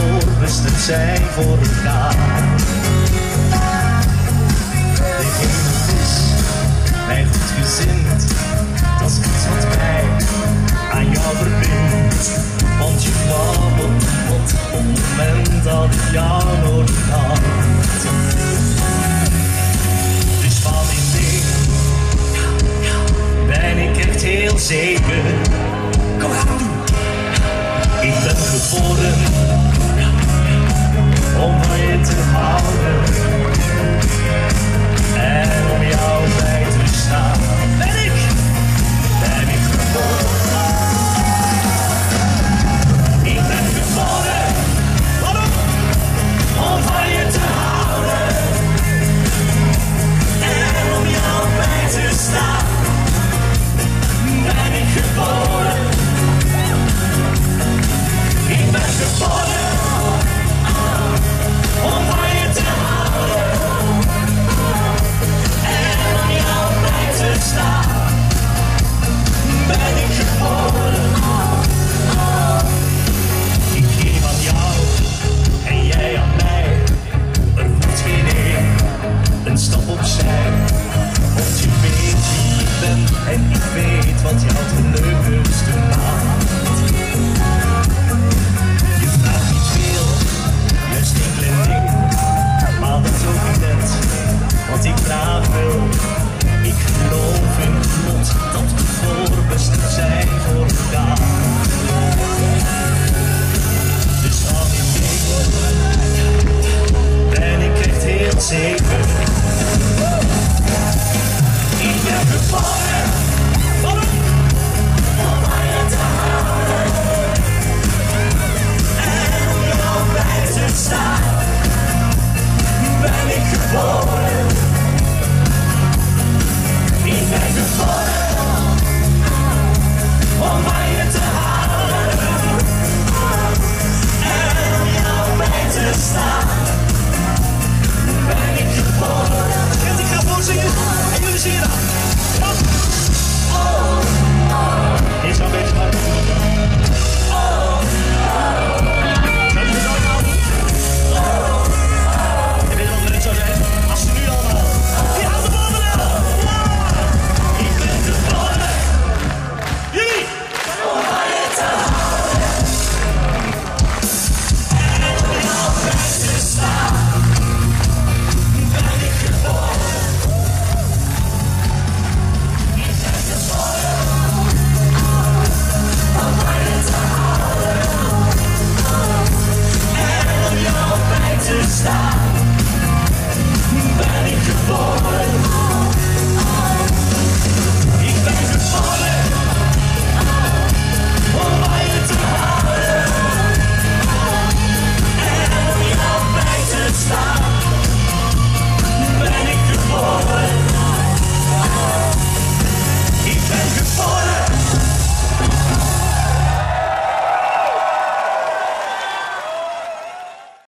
voorbestemd zijn voor elkaar. Degene is mij goedgezind, dat is iets wat mij aan jou verbindt. Want je kwam op het moment dat ik jou nodig had. Dus van die dingen ben ik echt heel zeker. Kom aan. Ik ben geboren to the heart. een stap opzij. Want je weet wie ik ben en ik weet wat je had geleugend gemaakt. Je vraagt niet veel, juist een klein ding, maar dat is ook net wat ik graag wil. Ik geloof in God dat we voorbestemd zijn voor elkaar. Dus al die dingen ben ik echt heel zeker.